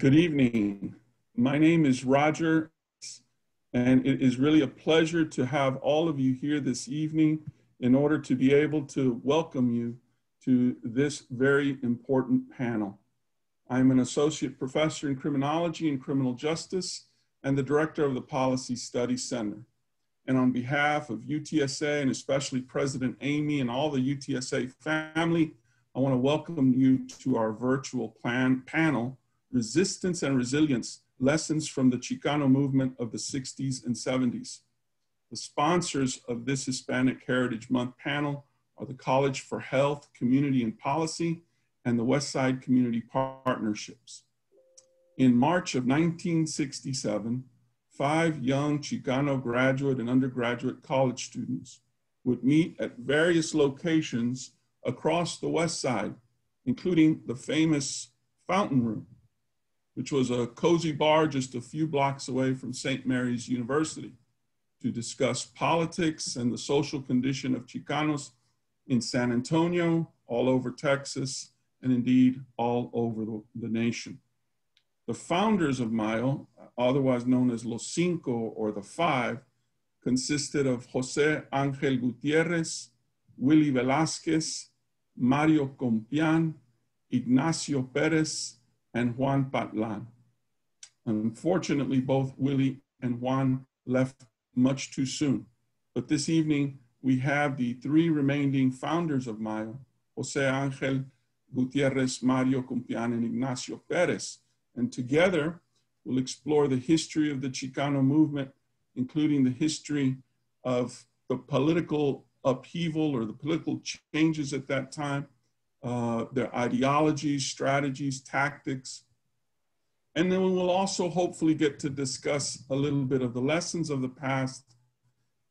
Good evening. My name is Roger, and it is really a pleasure to have all of you here this evening in order to be able to welcome you to this very important panel. I'm an associate professor in criminology and criminal justice and the director of the Policy Study Center. And on behalf of UTSA and especially President Eighmy and all the UTSA family, I want to welcome you to our virtual plan panel, Resistance and Resilience, Lessons from the Chicano Movement of the 60s and 70s. The sponsors of this Hispanic Heritage Month panel are the College for Health, Community and Policy and the Westside Community Partnerships. In March of 1967, five young Chicano graduate and undergraduate college students would meet at various locations across the West Side, including the famous Fountain Room, which was a cozy bar just a few blocks away from St. Mary's University, to discuss politics and the social condition of Chicanos in San Antonio, all over Texas, and indeed all over the, the nation. The founders of Mayo, otherwise known as Los Cinco or the Five, consisted of Jose Angel Gutierrez, Willie Velasquez, Mario Compean, Ignacio Perez, and Juan Patlan. Unfortunately, both Willie and Juan left much too soon. But this evening, we have the three remaining founders of Mayo, Jose Angel Gutierrez, Mario Compean, and Ignacio Perez. And together, we'll explore the history of the Chicano movement, including the history of the political upheaval or the political changes at that time, uh, their ideologies, strategies, tactics. And then we will also hopefully get to discuss a little bit of the lessons of the past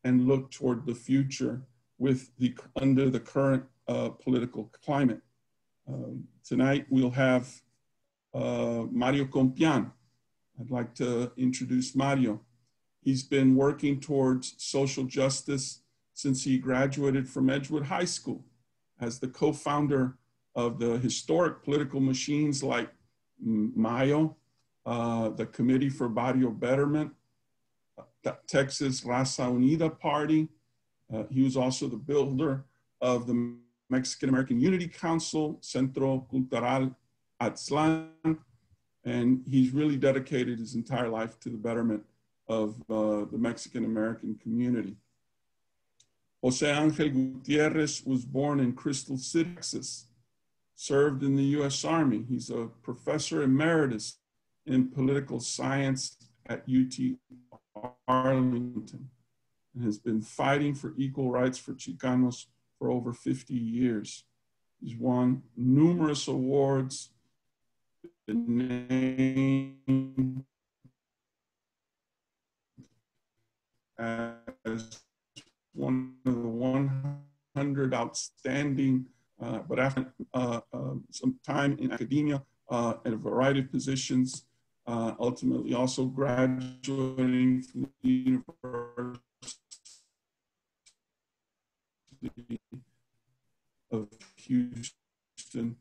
and look toward the future with the under the current uh, political climate. Um, tonight we'll have uh, Mario Compean. I'd like to introduce Mario. He's been working towards social justice since he graduated from Edgewood High School as the co-founder of the historic political machines like Mayo, uh, the Committee for Barrio Betterment, Texas Raza Unida Party. Uh, he was also the builder of the Mexican American Unity Council, Centro Cultural Aztlan, and he's really dedicated his entire life to the betterment of uh, the Mexican American community. Jose Angel Gutierrez was born in Crystal City, Texas, served in the US Army. He's a professor emeritus in political science at UT Arlington and has been fighting for equal rights for Chicanos for over 50 years. He's won numerous awards, been as one of the 100 outstanding, but after uh, uh, some time in academia uh, at a variety of positions, uh, ultimately also graduating from the University of Houston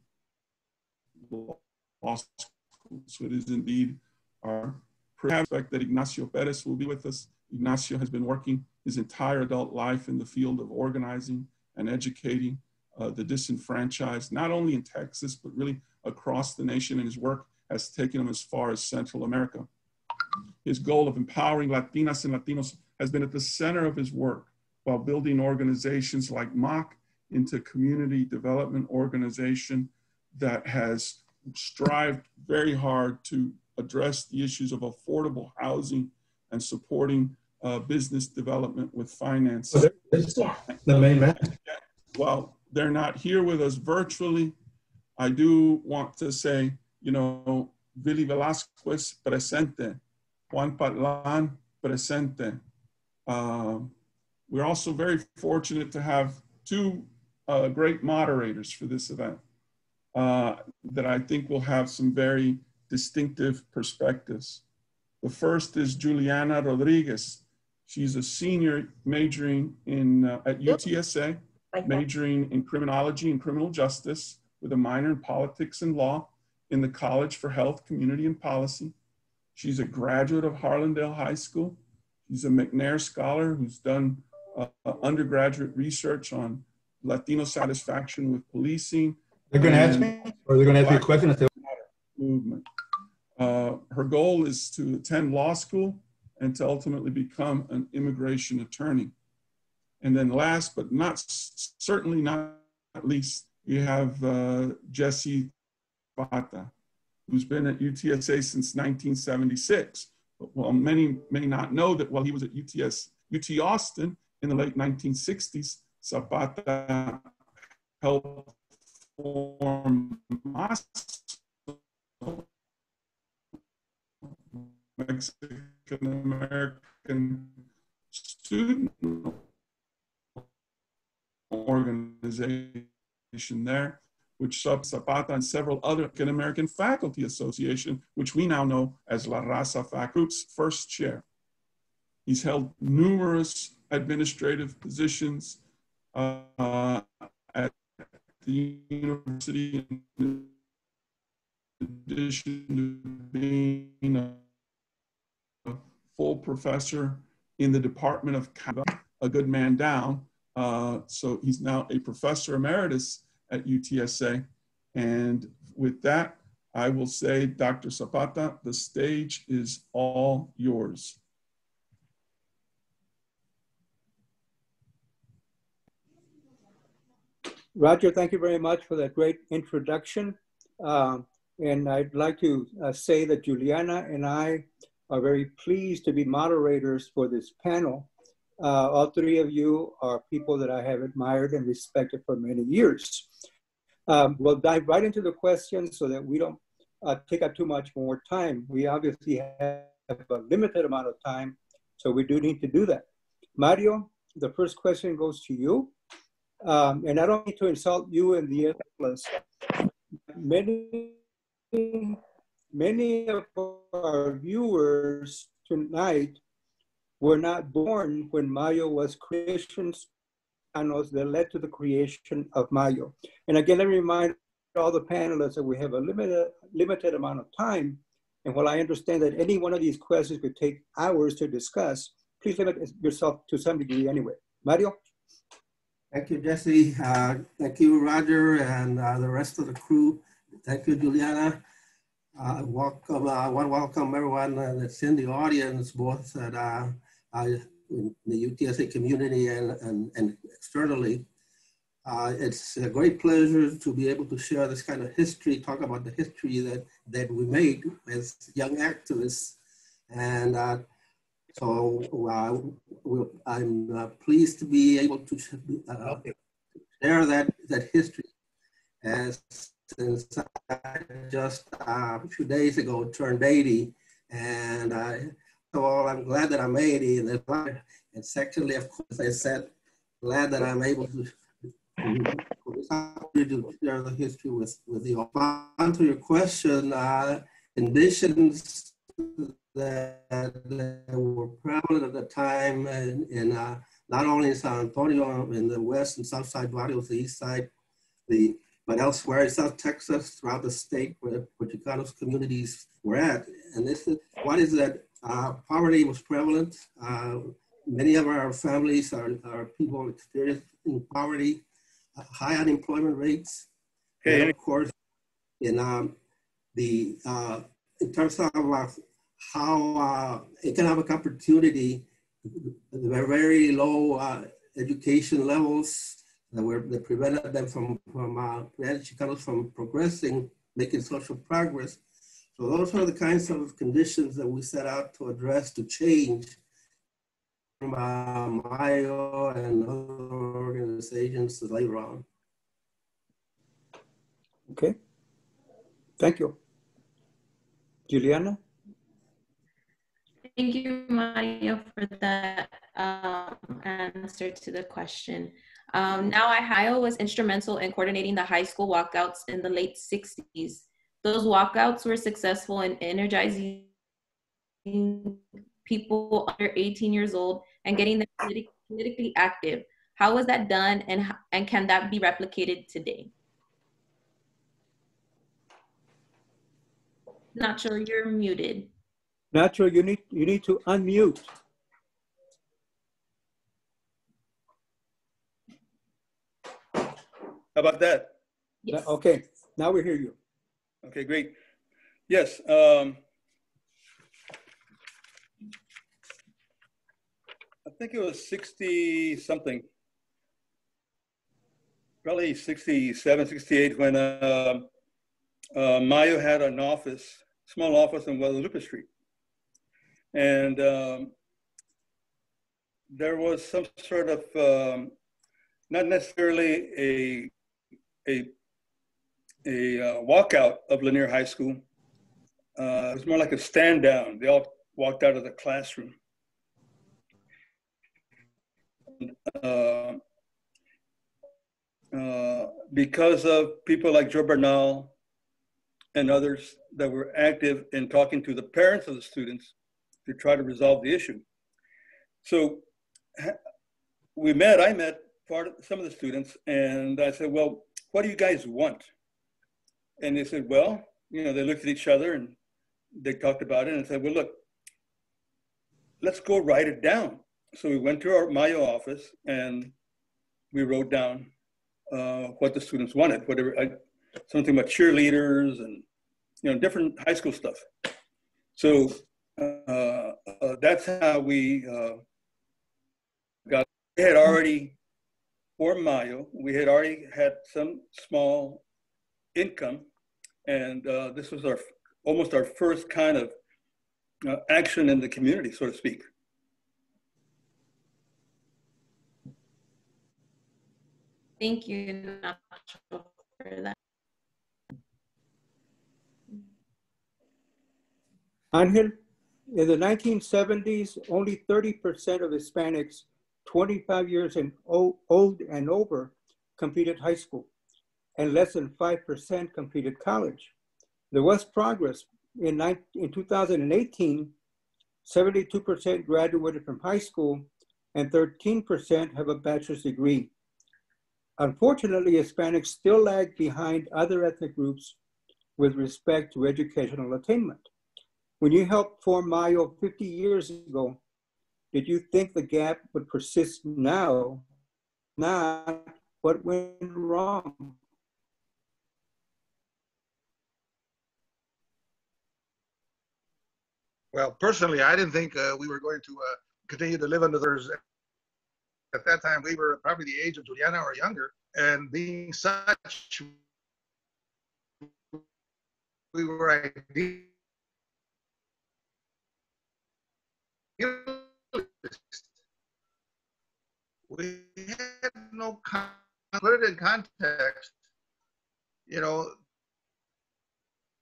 Law School. So it is indeed our aspect that Ignacio Perez will be with us. Ignacio has been working his entire adult life in the field of organizing and educating uh, the disenfranchised, not only in Texas, but really across the nation. And his work has taken him as far as Central America. His goal of empowering Latinas and Latinos has been at the center of his work while building organizations like MAC into community development organization that has strived very hard to address the issues of affordable housing and supporting uh, business development with finance. Oh, the main man. Well, they're not here with us virtually. I do want to say you know, Willie Velasquez presente, Juan Patlan presente. Uh, we're also very fortunate to have two uh, great moderators for this event uh, that I think will have some very distinctive perspectives. The first is Juliana Rodriguez. She's a senior majoring in uh, at UTSA, majoring in criminology and criminal justice with a minor in politics and law in the College for Health, Community, and Policy. She's a graduate of Harlandale High School. She's a McNair Scholar who's done uh, undergraduate research on Latino satisfaction with policing. They're going to ask me, or they're going to ask me a question? Movement. Uh, her goal is to attend law school and to ultimately become an immigration attorney. And then last but not certainly not least, you have uh, Jesse Zapata, who's been at UTSA since 1976. Well, many may not know that while he was at UTS, UT Austin in the late 1960s, Zapata helped form Mexican American student organization there, which sub Zapata and several other African American Faculty Association, which we now know as La Raza Fac Group's first chair. He's held numerous administrative positions uh, at the university in addition to being a full professor in the Department of Canada, a good man down. Uh, so he's now a professor emeritus at UTSA. And with that, I will say, Dr. Zapata, the stage is all yours. Roger, thank you very much for that great introduction. Um, and I'd like to uh, say that Juliana and I are very pleased to be moderators for this panel. Uh, all three of you are people that I have admired and respected for many years. Um, we'll dive right into the questions so that we don't uh, take up too much more time. We obviously have a limited amount of time, so we do need to do that. Mario, the first question goes to you. Um, and I don't need to insult you and the others. Many, many of our viewers tonight were not born when Mayo was Christians that led to the creation of Mayo. And again, let me remind all the panelists that we have a limited, limited amount of time. And while I understand that any one of these questions could take hours to discuss, please limit yourself to some degree anyway. Mario? Thank you, Jesse. Uh, thank you, Roger, and uh, the rest of the crew. Thank you, Juliana. Uh, welcome, I want to welcome everyone that's in the audience, both at, uh, in the UTSA community and, and, and externally. Uh, it's a great pleasure to be able to share this kind of history, talk about the history that, that we made as young activists. And uh, so uh, I'm uh, pleased to be able to uh, share that, that history. As since I just uh, a few days ago turned 80, and I, so all I'm glad that I'm 80. And, and secondly, of course, I said, glad that I'm able to to share the history with, with you. On to your question, uh, conditions that, were prevalent at the time in, in uh, not only in San Antonio, in the west and south side barrios, the east side, the, but elsewhere in South Texas, throughout the state where, where Chicanos communities were at. And this is, what is that poverty was prevalent. Uh, many of our families are, are people experiencing poverty, uh, high unemployment rates. Okay. And of course, in um, the, uh, in terms of how uh, economic opportunity, very low uh, education levels that were that prevented them from from uh, prevented Chicanos from progressing, making social progress. So those are the kinds of conditions that we set out to address to change from uh, Mayo and other organizations later on. Okay, thank you. Juliana? Thank you, Mario, for that um, answer to the question. Um, now, Mayo was instrumental in coordinating the high school walkouts in the late 60s. Those walkouts were successful in energizing people under 18 years old and getting them politically active. How was that done and, and can that be replicated today? Nacho, you're muted. Nacho, you need, you need to unmute. How about that? Yes. Okay, now we hear you. Okay, great. Yes. Um, I think it was 60 something, probably 67, 68 when uh, uh, Mayo had an office, small office on Guadalupe Street. And um, there was some sort of, um, not necessarily a, a, a uh, walkout of Lanier High School. Uh, it was more like a stand down. They all walked out of the classroom. Uh, uh, because of people like Joe Bernal and others that were active in talking to the parents of the students to try to resolve the issue. So we met, I met part of some of the students and I said, well, what do you guys want? And they said, well, you know, they looked at each other and they talked about it and said, well, look, let's go write it down. So we went to our Mayo office and we wrote down uh, what the students wanted, whatever, I, something about cheerleaders and, you know, different high school stuff. So uh, uh, that's how we uh, got, we had already, for Mayo, we had already had some small income and uh, this was our almost our first kind of uh, action in the community, so to speak. Thank you, for that. Angel, in the 1970s, only 30% of Hispanics 25 years and old and over completed high school, and less than 5% completed college. There was progress. In, in 2018, 72% graduated from high school and 13% have a bachelor's degree. Unfortunately, Hispanics still lag behind other ethnic groups with respect to educational attainment. When you helped form Mayo 50 years ago, did you think the gap would persist now? Not what went wrong? Well, personally, I didn't think uh, we were going to uh, continue to live under those at that time we were probably the age of Juliana or younger, and being such, we were. We had no con- put it in context. You know,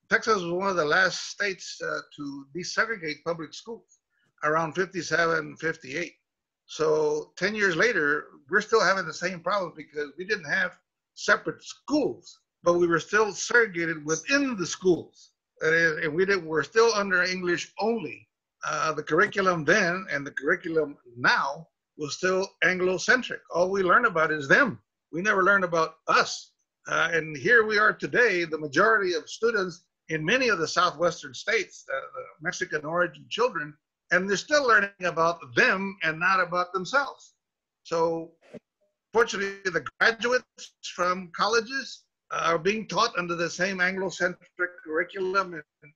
Texas was one of the last states uh, to desegregate public schools around 57, 58. So 10 years later, we're still having the same problem because we didn't have separate schools, but we were still segregated within the schools. And we did, we're still under English only. Uh, the curriculum then and the curriculum now was still Anglo-centric. All we learn about is them. We never learned about us. Uh, and here we are today, the majority of students in many of the southwestern states, uh, Mexican origin children, and they're still learning about them and not about themselves. So, fortunately, the graduates from colleges are being taught under the same Anglo-centric curriculum. And,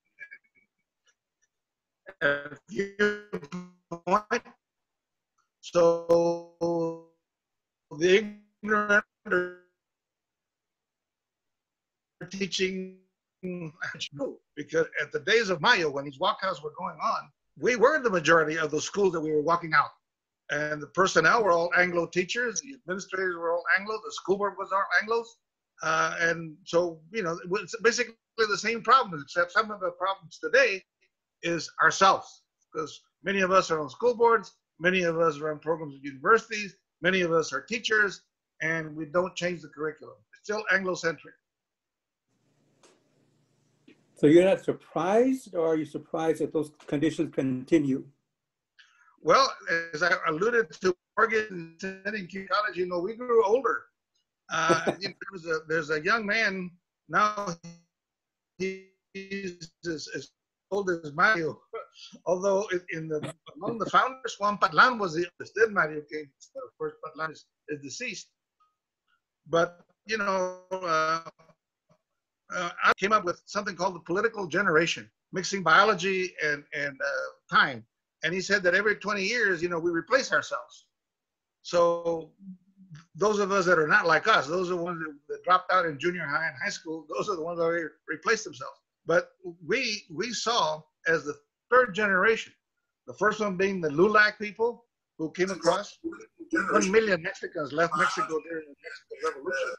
so the ignorant are teaching because at the days of Mayo, when these walkouts were going on, we were the majority of the schools that we were walking out. And the personnel were all Anglo teachers, the administrators were all Anglo, the school board was all Anglos. Uh, and so, you know, it's basically the same problem, except some of the problems today is ourselves, because many of us are on school boards, many of us are on programs at universities, many of us are teachers, and we don't change the curriculum. It's still Anglo-centric. So you're not surprised, or are you surprised that those conditions continue? Well, as I alluded to, Morgan attending college, you know, we grew older. Uh, you know, there's, a, there's a young man now, he he's as, as old as Mario. Although in the among the founders, Juan Patlan was the oldest. Then Mario came. Of course, Patlan is, is deceased. But you know, uh, uh, I came up with something called the political generation, mixing biology and and uh, time. And he said that every 20 years, you know, we replace ourselves. So those of us that are not like us, those are the ones that dropped out in junior high and high school, those are the ones that replaced themselves. But we we saw as the third generation, the first one being the LULAC people who came across. One million Mexicans left Mexico during the Mexican Revolution,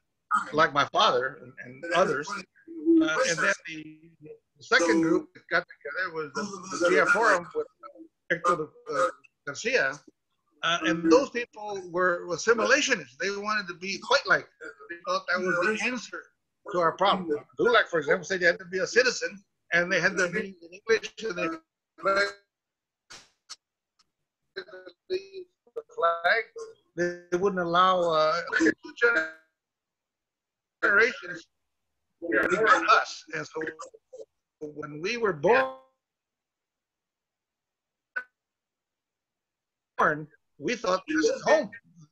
like my father and, and others. Uh, and then the, the, second group that got together was the, the GI Forum with Hector uh, Garcia. Uh, and those people were assimilationists. They wanted to be quite like They thought that was the answer to our problem. LULAC, for example, said you had to be a citizen and they had to be in English and they the flag. They wouldn't allow uh, generations to us. And so when we were born, we thought this is home.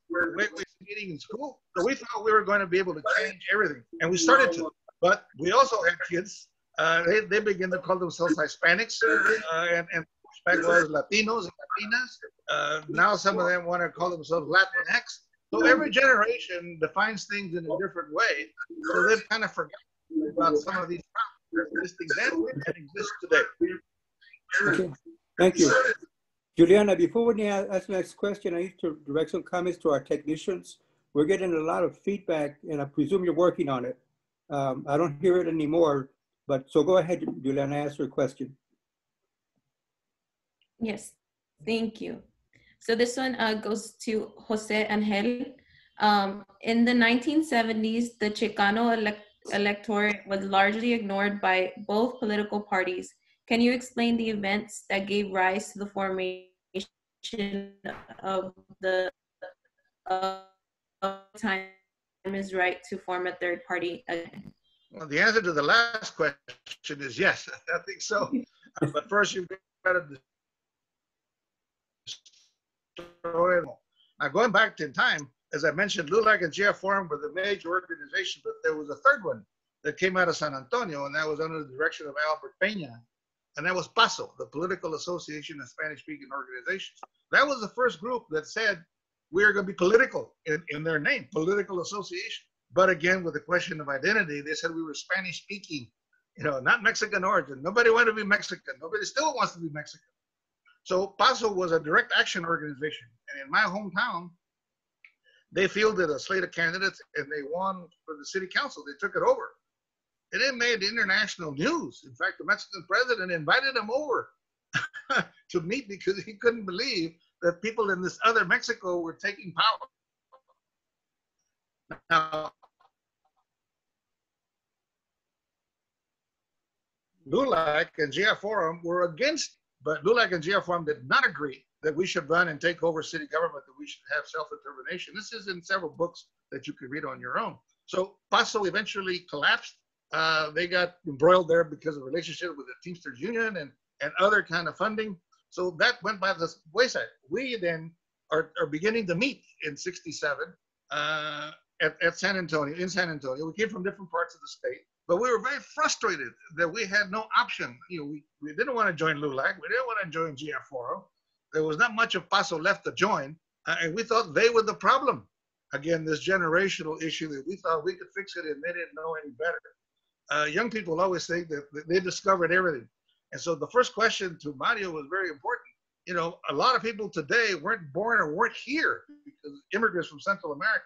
We're, meeting in school. So we thought we were going to be able to change everything. And we started to. But we also had kids. Uh, they, they began to call themselves Hispanics. Uh, and, and back was Latinos and Latinas. Uh, now some of them want to call themselves Latinx. So every generation defines things in a different way. So they've kind of forgotten about some of these problems existing then and exist today. Okay. Thank you. Juliana, before we ask the next question, I need to direct some comments to our technicians. We're getting a lot of feedback, and I presume you're working on it. Um, I don't hear it anymore, but so go ahead, Juliana, ask your question. Yes, thank you. So this one uh, goes to Jose Angel. Um, in the 1970s, the Chicano elect electorate was largely ignored by both political parties. Can you explain the events that gave rise to the formation of the uh, time is right to form a third party again? Well, the answer to the last question is yes. I think so. but first, you've got to now, going back in time, as I mentioned, LULAC and GI Forum were the major organizations, but there was a third one that came out of San Antonio, and that was under the direction of Albert Peña, and that was PASO, the Political Association of Spanish-Speaking Organizations. That was the first group that said we are going to be political in, in their name, political association. But again, with the question of identity, they said we were Spanish-speaking, you know, not Mexican origin. Nobody wanted to be Mexican. Nobody still wants to be Mexican. So PASO was a direct action organization. And in my hometown, they fielded a slate of candidates and they won for the city council. They took it over. And it made international news. In fact, the Mexican president invited them over to meet because he couldn't believe that people in this other Mexico were taking power. Now, LULAC and GI Forum were against but LULAC and GI Forum did not agree that we should run and take over city government, that we should have self-determination. This is in several books that you can read on your own. So PASO eventually collapsed. Uh, they got embroiled there because of relationship with the Teamsters Union and, and other kind of funding. So that went by the wayside. We then are, are beginning to meet in 67 uh, at, at San Antonio, in San Antonio. We came from different parts of the state. But we were very frustrated that we had no option. You know, we, we didn't want to join LULAC. We didn't want to join GI Forum. There was not much of Paso left to join. Uh, and we thought they were the problem. Again, this generational issue that we thought we could fix it and they didn't know any better. Uh, young people always think that they discovered everything. And so the first question to Mario was very important. You know, a lot of people today weren't born or weren't here because immigrants from Central America.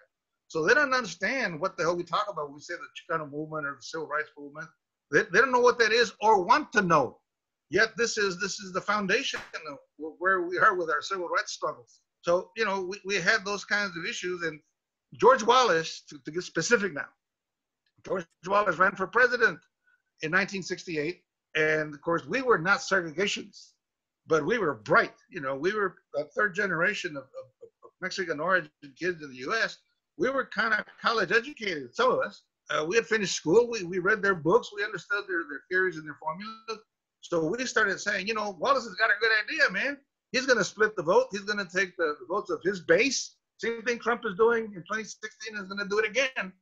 So they don't understand what the hell we talk about we say the Chicano movement or the civil rights movement. They, they don't know what that is or want to know. Yet this is this is the foundation of where we are with our civil rights struggles. So you know we, we had those kinds of issues, and George Wallace, to, to get specific now, George Wallace ran for president in 1968, and of course we were not segregationists, but we were bright. You know, we were a third generation of, of, of Mexican origin kids in the U.S we were kind of college educated, some of us, Uh, we had finished school. We, we read their books. We understood their, their theories and their formulas. So we started saying, you know, Wallace has got a good idea, man. He's going to split the vote. He's going to take the, the votes of his base. Same thing Trump is doing in 2016 is going to do it again.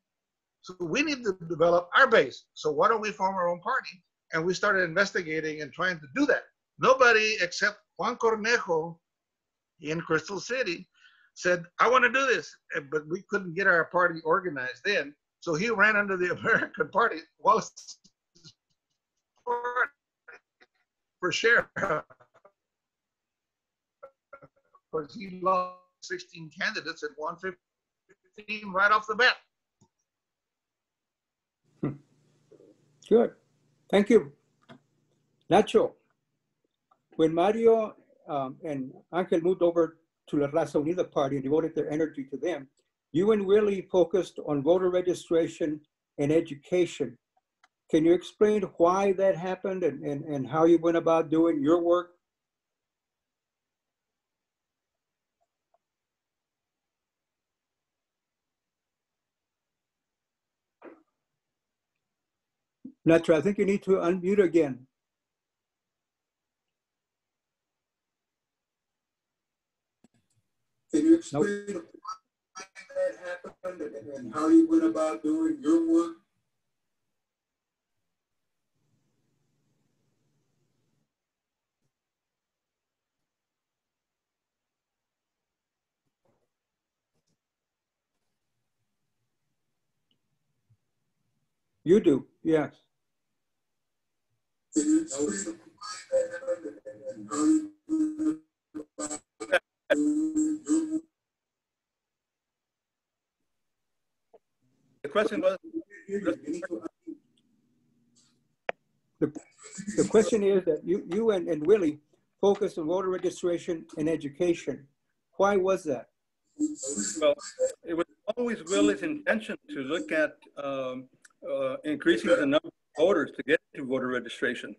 So we need to develop our base. So why don't we form our own party? And we started investigating and trying to do that. Nobody except Juan Cornejo in Crystal City said, I want to do this. But we couldn't get our party organized then. So he ran under the American Party, Wallace for sheriff. Because he lost 16 candidates at 115 right off the bat. Good. Thank you. Nacho, when Mario um, and Angel moved over to La Raza Unida Party and devoted their energy to them, you and Willie focused on voter registration and education. Can you explain why that happened and, and, and how you went about doing your work? Nacho, I think you need to unmute again. Can you explain why that happened and, and how you went about doing your work? You do, yes. Can you explain why that happened and, and how you went about doing your work? The question was, The the question is that you, you and, and Willie focused on voter registration and education. Why was that? well, it was always Willie's intention to look at um, uh, increasing the number of voters to get to voter registration.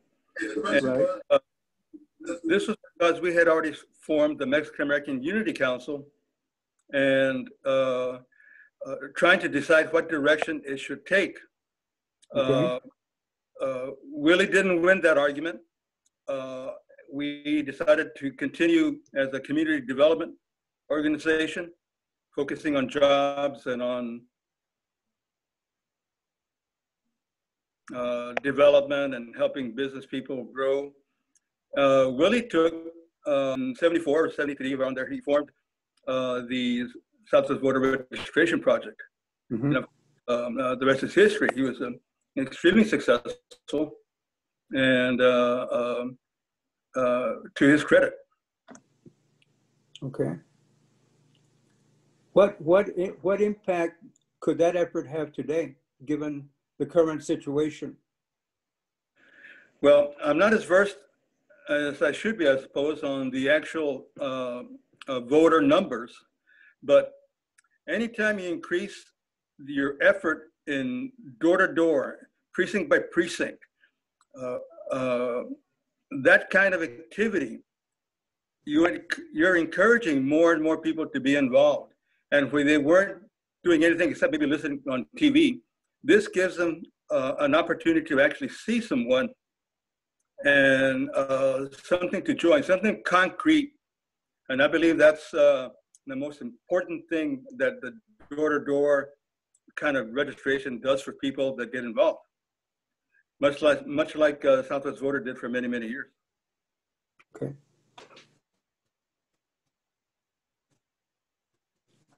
And, Right. uh, this was because we had already formed the Mexican American Unity Council and uh, uh, trying to decide what direction it should take. Okay. Uh, uh, Willie didn't win that argument. Uh, we decided to continue as a community development organization, focusing on jobs and on uh, development and helping business people grow. Uh, Willie took um, 74 or 73 around there, he formed uh, the Southwest Voter Registration Project. Mhm. Um, uh, the rest is history. He was um, extremely successful and uh, um, uh, to his credit. Okay. What, what, what impact could that effort have today, given the current situation? Well, I'm not as versed as I should be, I suppose, on the actual uh, uh, voter numbers. But anytime you increase your effort in door to door, precinct by precinct, uh, uh, that kind of activity, you, enc- you're encouraging more and more people to be involved. And when they weren't doing anything except maybe listening on TV, this gives them uh, an opportunity to actually see someone and uh, something to join, something concrete. And I believe that's uh, the most important thing that the door-to-door kind of registration does for people that get involved. Much like much like uh, Southwest Voter did for many many years. Okay.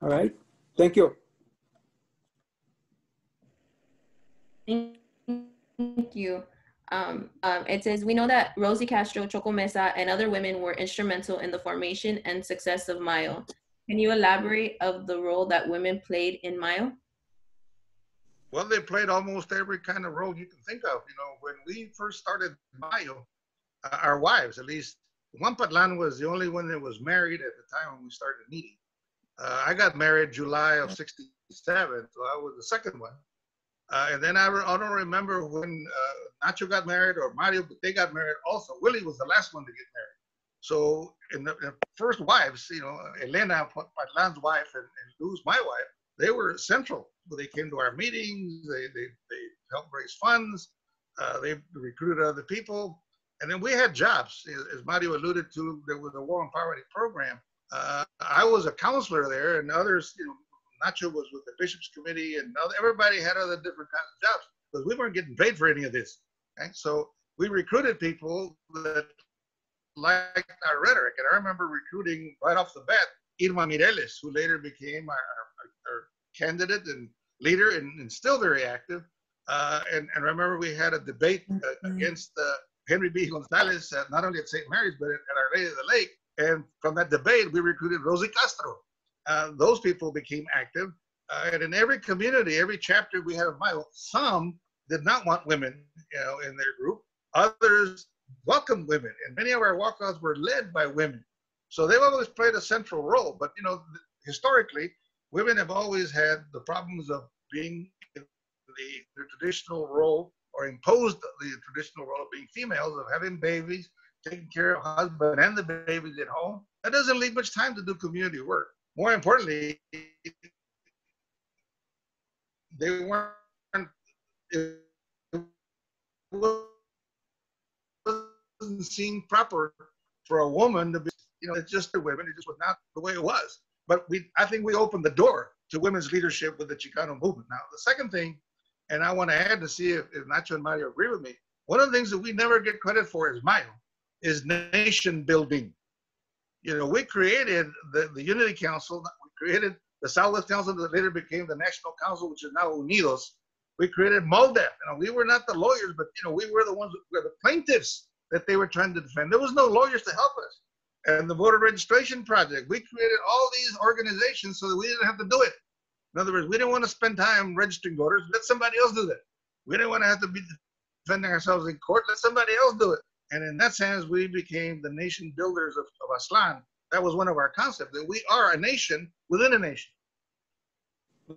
All right, thank you. Thank you. Um, um, it says, we know that Rosie Castro, Choco Mesa, and other women were instrumental in the formation and success of Mayo. Can you elaborate of the role that women played in Mayo? Well, they played almost every kind of role you can think of. You know, when we first started Mayo, uh, our wives, at least Juan Patlan was the only one that was married at the time when we started meeting. Uh, I got married July of 67, so I was the second one. Uh, and then I, re- I don't remember when uh, Nacho got married or Mario, but they got married also. Willie was the last one to get married. So in the, the first wives, you know, Elena, Patlan's wife, and, and Luz, my wife, they were central they came to our meetings. They they they helped raise funds. Uh, they recruited other people, and then we had jobs. As, as Mario alluded to, there was a war on poverty program. Uh, I was a counselor there, and others, you know, Nacho was with the bishops committee, and other, everybody had other different kinds of jobs because we weren't getting paid for any of this. Okay? So we recruited people that liked our rhetoric, and I remember recruiting right off the bat Irma Mireles, who later became our, our, our candidate and leader, and, and still very active. Uh, and, and remember, we had a debate uh, Mhm. against uh, Henry B. Gonzalez, uh, not only at St. Mary's, but at, at Our Lady of the Lake. And from that debate, we recruited Rosie Castro. Uh, those people became active. Uh, and in every community, every chapter we have of Mayo, some did not want women you know, in their group. Others welcomed women. And many of our walkouts were led by women. So they've always played a central role. But, you know, historically, women have always had the problems of being in the, the traditional role or imposed the traditional role of being females, of having babies, taking care of husband and the babies at home. That doesn't leave much time to do community work. More importantly, they weren't. It wasn't seen proper for a woman to be. You know, it's just the women. It just was not the way it was. But we, I think, we opened the door to women's leadership with the Chicano movement. Now, the second thing, and I want to add to see if, if Nacho and Mario agree with me. One of the things that we never get credit for is Mayo is nation building. You know, we created the, the Unity Council, we created the Southwest Council that later became the National Council, which is now Unidos. We created MALDEF. You know, we were not the lawyers, but you know, we were the ones, we were the plaintiffs that they were trying to defend. There was no lawyers to help us. And the voter registration project, we created all these organizations so that we didn't have to do it. In other words, we didn't want to spend time registering voters. Let somebody else do that. We didn't want to have to be defending ourselves in court. Let somebody else do it. And in that sense, we became the nation builders of, of Aztlan. That was one of our concepts, that we are a nation within a nation.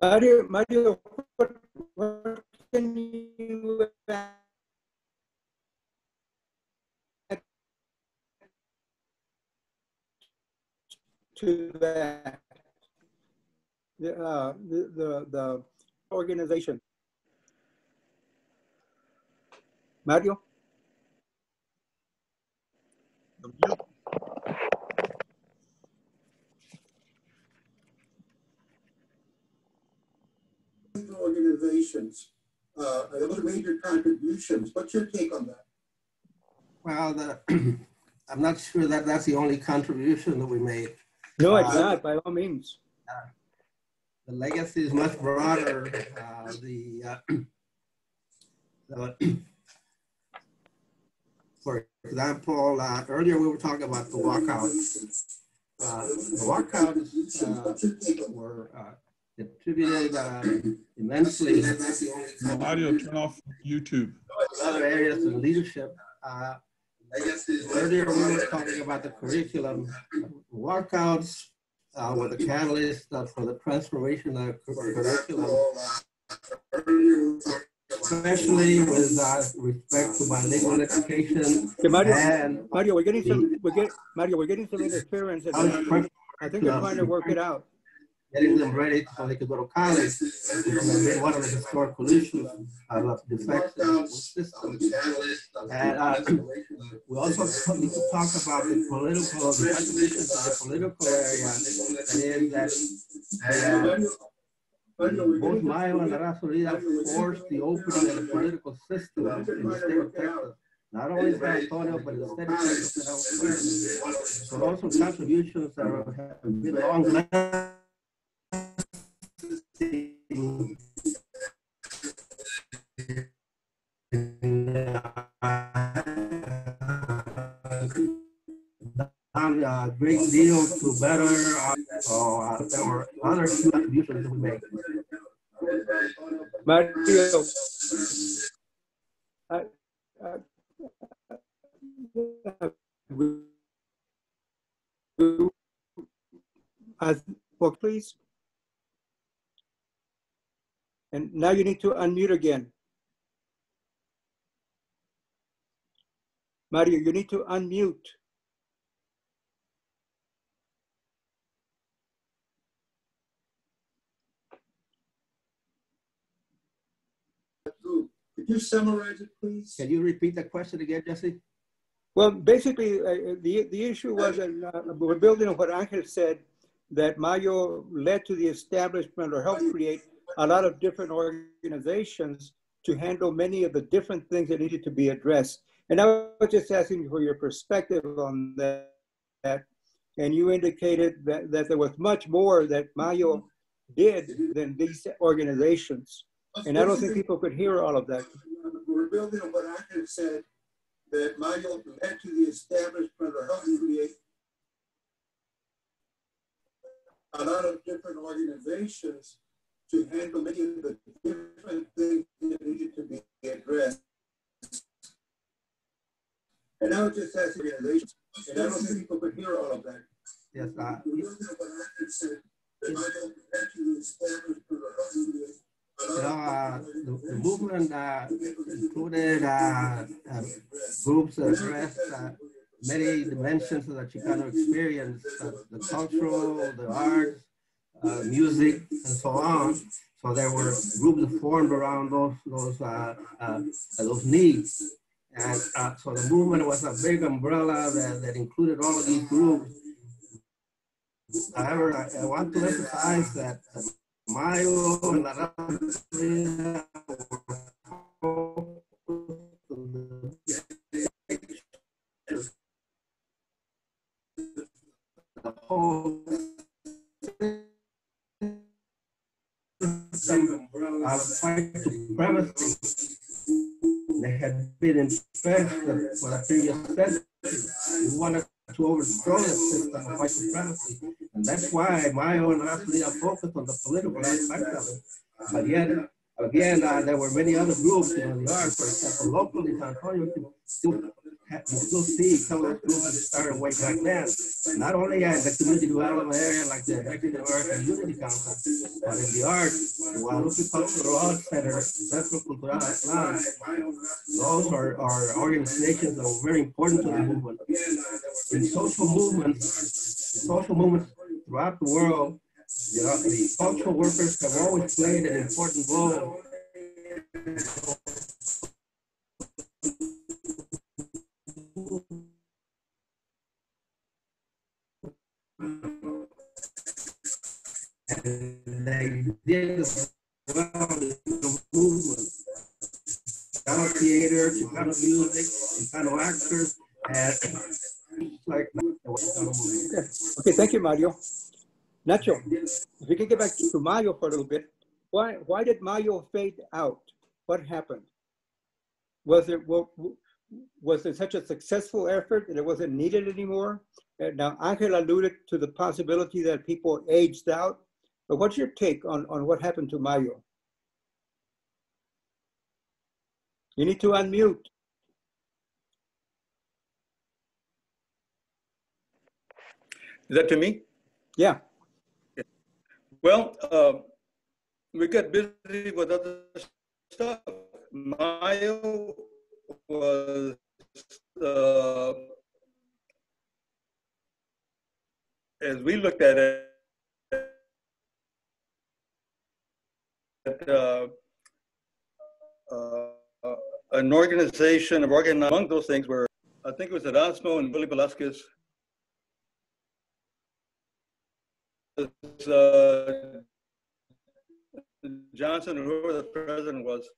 Mario, Mario, what, can you to that? The, uh, the, the, the organization. Mario? Organizations, uh, those major contributions. What's your take on that? Well, the, I'm not sure that that's the only contribution that we made. No, it's Uh, not, by all means. The legacy is much broader. Uh, the, uh, the- for example, uh, earlier we were talking about the walkouts. Uh, the walkouts What's your uh, were uh, contributed uh, immensely that? The only Mario, turn off YouTube. other areas of leadership. Uh, Earlier, we were talking about the curriculum. Walkouts uh, were the catalyst uh, for the transformation of curriculum, especially with uh, respect to bilingual education Okay, Mario, and Mario, we're getting some, we're getting, Mario, we're getting some interference. and I think they're trying to work it out. Getting them ready so they could go to college. Which has been one of the historical issues of the system. And uh, we also need to talk about the political, the contributions of the political area. Is that uh, both Mayo and Raza Unida forced the opening of the political system in the state of Texas. Not only San Antonio, but the state of Texas and elsewhere. So those are contributions that have been long lasting. Done a great deal to better uh, were other contributions we made. Mario. I- I- As, well, please. And now you need to unmute again. Mario, you need to unmute. Could you summarize it, please? Can you repeat that question again, Jesse? Well, basically, uh, the, the issue was, that, uh, we're building on what Angel said, that Mayo led to the establishment or helped create a lot of different organizations to handle many of the different things that needed to be addressed. And I was just asking for your perspective on that. And you indicated that, that there was much more that Mayo did than these organizations. And I don't think people could hear all of that. We're building on what Angel said, that Mayo led to the establishment or helped create a lot of different organizations to handle many of the different things that needed to be addressed. And I was just asking organizations, and I don't think people could hear all of that. Yes, uh, We're building on what Angel said, that Mayo to the establishment or helped create a you know, uh, the, the movement uh, included uh, groups that addressed uh, many dimensions of the Chicano experience, uh, the cultural, the arts, uh, music, and so on. So there were groups formed around those those uh, uh, those needs, and uh, so the movement was a big umbrella that, that included all of these groups. However, I, I want to emphasize that Mayo and La whole of white supremacy they had been in infested for a previous century. We wanted to overthrow the system of white supremacy. And that's why my own Rafalia focused on the political aspect of it. But yet, again, uh, there were many other groups, know, the arts, for example, locally in San Antonio, still, still see some of groups that started way back then. Not only at the community development area like the Mexican American Unity Council, but in the arts, the Guadalupe Cultural Arts Center, Centro Cultural Aztlán, those are, are organizations that were very important to the movement. In social movements, social movements throughout the world, you know, the cultural workers have always played an important role. Well music, and like movement. Okay, thank you, Mario. Nacho, if we can get back to Mario for a little bit, why, why did Mayo fade out? What happened? Was it, wa- was it such a successful effort that it wasn't needed anymore? Now Angel alluded to the possibility that people aged out, but what's your take on, on what happened to Mayo? You need to unmute. Is that to me? Yeah, Well, um, we got busy with other stuff. Mayo was uh, as we looked at it, uh, uh, an organization of organ among those things were I think it was Erasmo and Willie Velasquez. Uh, Johnson, whoever the president was,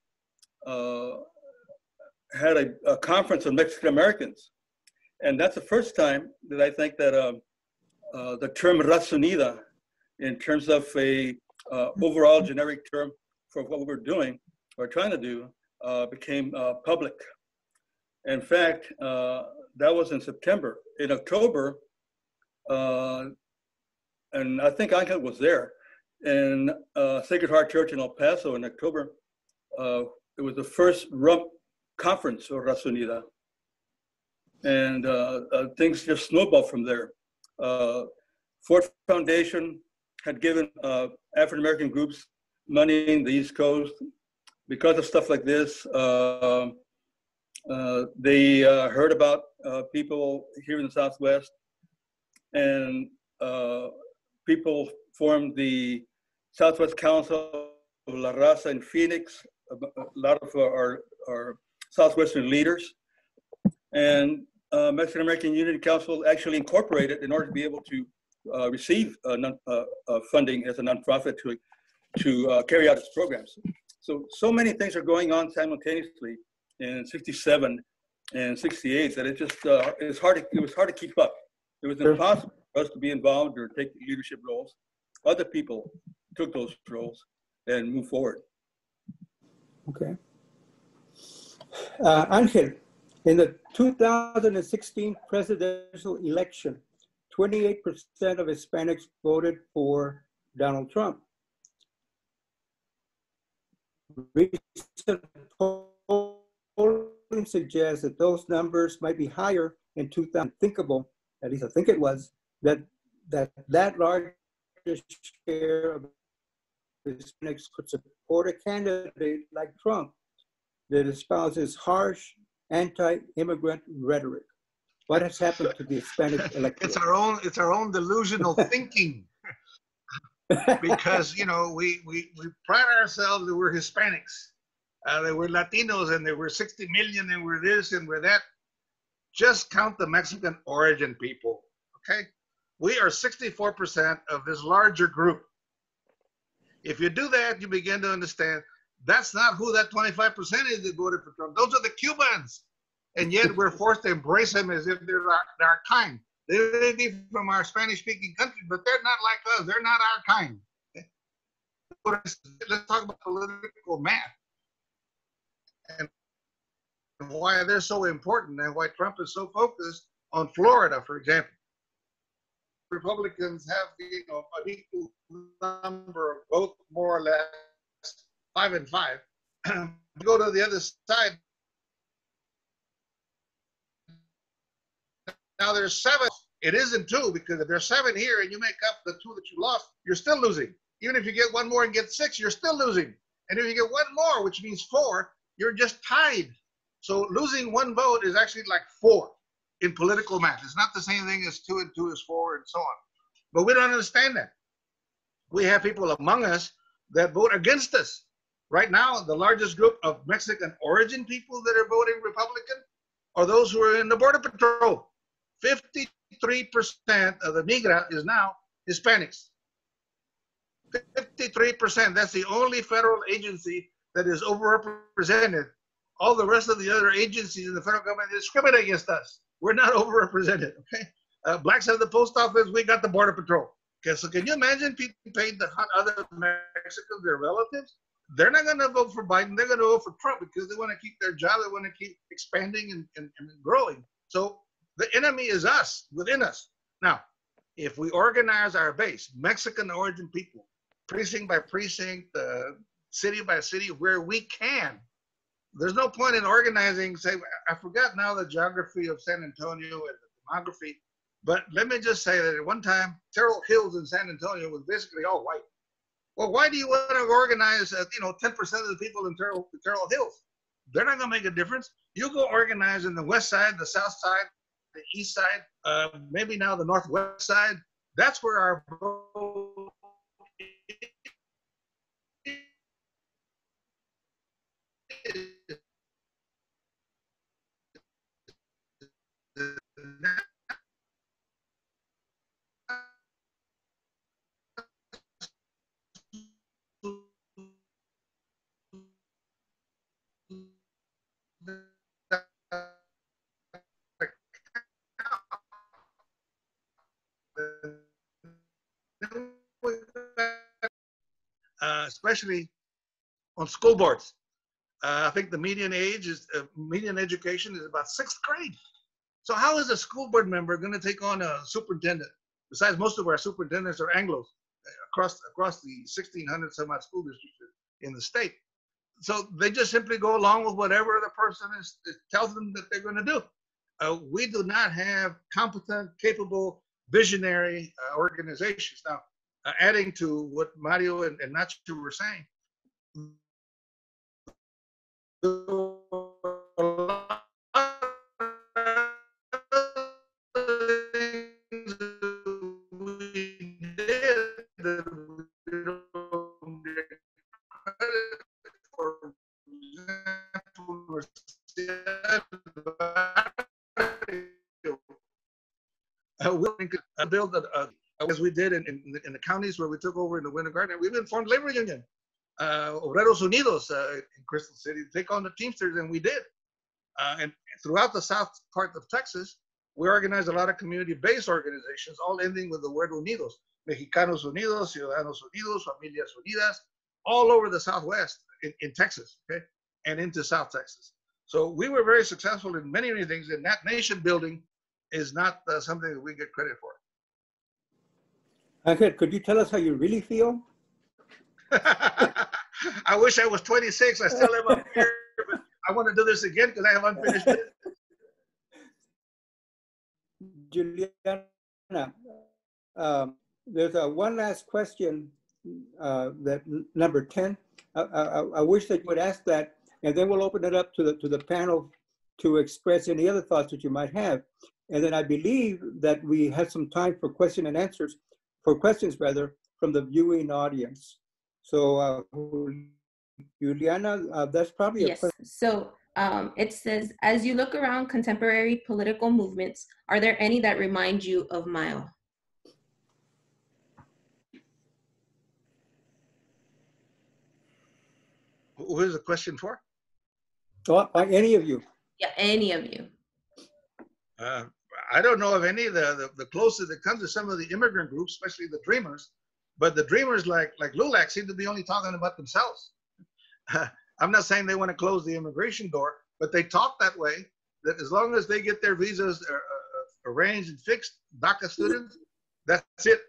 uh, had a, a conference of Mexican Americans. And that's the first time that I think that um, uh, the term raza unida, in terms of a uh, overall generic term for what we were doing or trying to do, uh, became uh, public. In fact, uh, that was in September. In October, uh, and I think Angel was there, in Sacred Heart Church in El Paso in October. It was the first rump conference of Raza Unida. And uh, uh, things just snowballed from there. Uh, Ford Foundation had given African American groups money in the East Coast. Because of stuff like this, uh, uh, they uh, heard about uh, people here in the Southwest, and people formed the Southwest Council of La Raza in Phoenix a, a lot of our, our Southwestern leaders. And uh, Mexican American Unity Council actually incorporated in order to be able to uh, receive uh, non, uh, uh, funding as a nonprofit to, to uh, carry out its programs. So, so many things are going on simultaneously in 67 and 68 that it just, it's hard to, it was hard to keep up. It was impossible for us to be involved or take leadership roles. Other people took those roles and moved forward. Okay. Uh, Angel, in the 2016 presidential election, 28% of Hispanics voted for Donald Trump. Recent polling suggests that those numbers might be higher in 2000. Thinkable, at least I think it was, that that, that largest share of Hispanics could support a candidate like Trump that espouses harsh anti-immigrant rhetoric. What has happened to the Hispanic electorate? It's our own. It's our own delusional thinking. because you know we, we we pride ourselves that we're Hispanics, uh, that we're Latinos, and that we're 60 million, and we're this and we're that. Just count the Mexican origin people. Okay, we are 64% of this larger group. If you do that, you begin to understand that's not who that 25% is that voted for Trump. Those are the Cubans. And yet we're forced to embrace them as if they're our, our kind. They may be from our Spanish speaking country, but they're not like us. They're not our kind. Let's talk about political math and why they're so important and why Trump is so focused on Florida, for example. Republicans have you know an equal number of both more or less five and five. go to the other side. Now there's seven. It isn't two because if there's seven here and you make up the two that you lost, you're still losing. Even if you get one more and get six, you're still losing. And if you get one more, which means four, you're just tied. So losing one vote is actually like four in political math. It's not the same thing as two and two is four and so on. But we don't understand that. We have people among us that vote against us. Right now, the largest group of Mexican origin people that are voting Republican are those who are in the Border Patrol. 53% of the Migra is now Hispanics. 53%. That's the only federal agency that is overrepresented. All the rest of the other agencies in the federal government discriminate against us. We're not overrepresented. Okay. Uh, blacks have the post office. We got the border patrol. Okay. So can you imagine people paid to hunt other Mexicans, their relatives? They're not going to vote for Biden. They're going to vote for Trump because they want to keep their job. They want to keep expanding and, and, and growing. So the enemy is us, within us. Now, if we organize our base, Mexican origin people, precinct by precinct, uh, city by city, where we can, there's no point in organizing, say, I forgot now the geography of San Antonio and the demography, but let me just say that at one time, Terrell Hills in San Antonio was basically all white. Well, why do you want to organize, uh, you know, 10% of the people in Terrell, Terrell Hills? They're not going to make a difference. You go organize in the west side, the south side, the east side, uh, maybe now the northwest side. That's where our vote uh, especially on school boards. Uh, I think the median age is uh, median education is about sixth grade. So how is a school board member going to take on a superintendent? Besides, most of our superintendents are Anglos across across the 1,600 some odd school districts in the state. So they just simply go along with whatever the person is, tells them that they're going to do. Uh, we do not have competent, capable, visionary uh, organizations. Now, uh, adding to what Mario and, and Nacho were saying, build we did in, in, in, the counties where we took over in the Winter Garden. We even formed labor union, uh, Obreros Unidos uh, in Crystal City, take on the Teamsters, and we did. Uh, and throughout the south part of Texas, we organized a lot of community-based organizations, all ending with the word Unidos. Mexicanos Unidos, Ciudadanos Unidos, Familias Unidas, all over the Southwest in, in Texas, okay, and into South Texas. So we were very successful in many, many things, and that nation building is not uh, something that we get credit for. Okay, could you tell us how you really feel? I wish I was 26. I still live up here, I want to do this again because I have unfinished business. Juliana, um, there's a one last question uh, that number 10. I, I, I, wish that you would ask that, and then we'll open it up to the, to the panel to express any other thoughts that you might have. And then I believe that we have some time for question and answers, for questions rather, from the viewing audience. So uh, Juliana, uh, that's probably yes. So um, it says, as you look around contemporary political movements, are there any that remind you of Mayo? Who is the question for? Oh, any of you. Yeah, any of you. Uh, I don't know of any. The, the, the closest that comes to some of the immigrant groups, especially the Dreamers, but the Dreamers like like LULAC seem to be only talking about themselves. I'm not saying they want to close the immigration door, but they talk that way. That as long as they get their visas uh, uh, arranged and fixed, DACA students, that's it.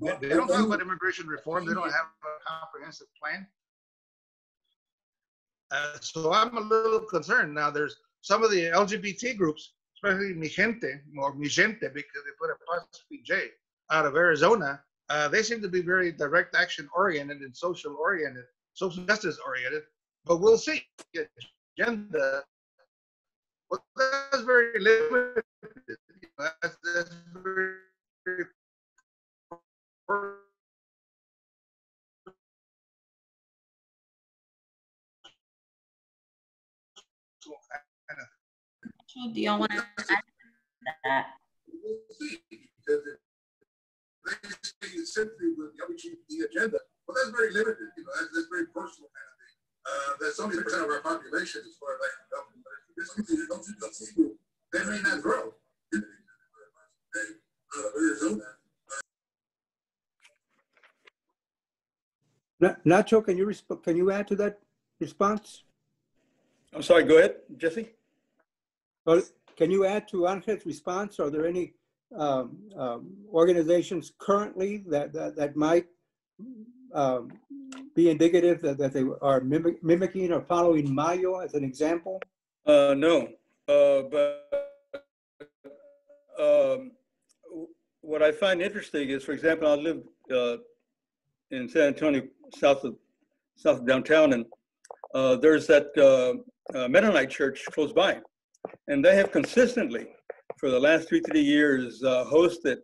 They, they don't talk about immigration reform. They don't have a comprehensive plan. Uh, so I'm a little concerned. Now, there's some of the LGBT groups, especially Mi Gente or Mi Gente, because they put a apostrophe J out of Arizona. Uh, they seem to be very direct action oriented and social oriented, social justice oriented. But we'll see. Agenda. Well, that's very limited. That's, that's very do you want to add that? Because they say simply with the LGBT agenda, well, that's very limited. You know, that's, that's very personal kind of thing. Uh, that's only percent of our population as far as I can tell. They may not grow. Nacho, can you resp- can you add to that response? I'm sorry. Go ahead, Jesse. Well, can you add to Angel's response? Are there any um, um, organizations currently that, that, that might um, be indicative that, that they are mimic, mimicking or following Mayo as an example? Uh, no, uh, but um, what I find interesting is, for example, I live uh, in San Antonio, south of south of downtown, and uh, there's that uh, uh, Mennonite church close by, and they have consistently, for the last three, three years, uh, hosted,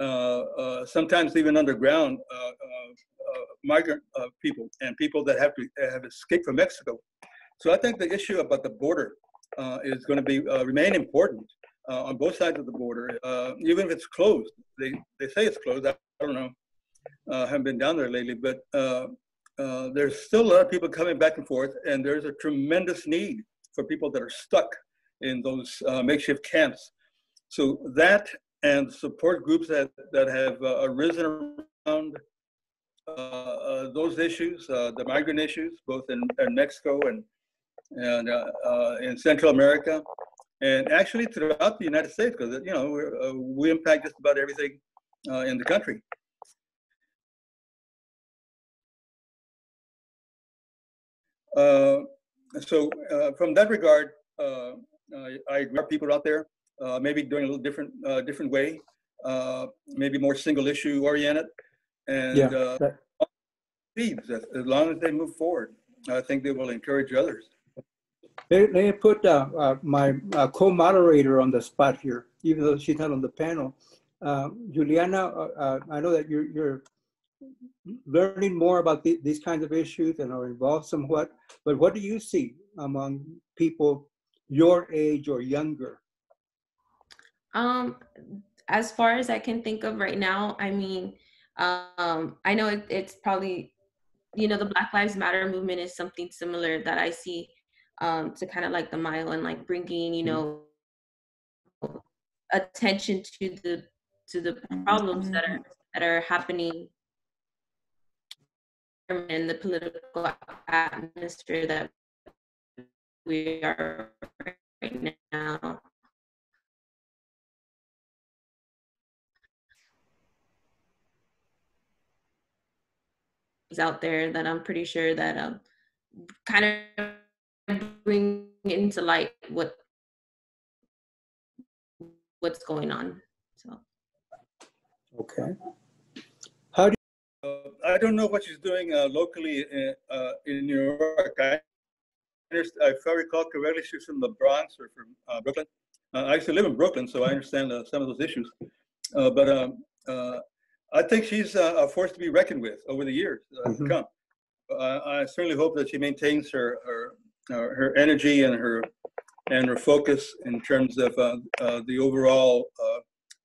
uh, uh, sometimes even underground, uh, uh, migrant people and people that have to have escaped from Mexico. So I think the issue about the border is going to be remain important on both sides of the border, even if it's closed. They they say it's closed. I, I don't know. I haven't been down there lately, but uh, there's still a lot of people coming back and forth, and there's a tremendous need for people that are stuck in those uh, makeshift camps. So that and support groups that, that have uh, arisen around uh, uh those issues, uh, the migrant issues, both in, in Mexico and, and uh, in Central America, and actually throughout the United States, because you know we impact just about everything in the country. so from that regard, I agree. People out there uh, maybe doing a little different uh, different way, maybe more single issue oriented, and yeah, that- as, as long as they move forward. I think they will encourage others. They, they put uh, uh, my uh, co-moderator on the spot here, even though she's not on the panel. Juliana, I know that you're, you're learning more about the, these kinds of issues and are involved somewhat, but what do you see among people your age or younger? Um, as far as I can think of right now, I mean, um, I know it, it's probably, you know, the Black Lives Matter movement is something similar that I see um, to kind of like the mile and like bringing, you know, attention to the to the problems that are that are happening in the political atmosphere that we are right now. Is out there that I'm pretty sure that um, kind of bring into light what what's going on. So. Okay. How do you, uh, I don't know what she's doing uh, locally in, uh, in New York. I, if I recall correctly, she's from the Bronx or from uh, Brooklyn. Uh, I used to live in Brooklyn, so I understand uh, some of those issues. but um, I think she's a force to be reckoned with over the years mm-hmm. to come. I certainly hope that she maintains her her, her energy and her and her focus in terms of the overall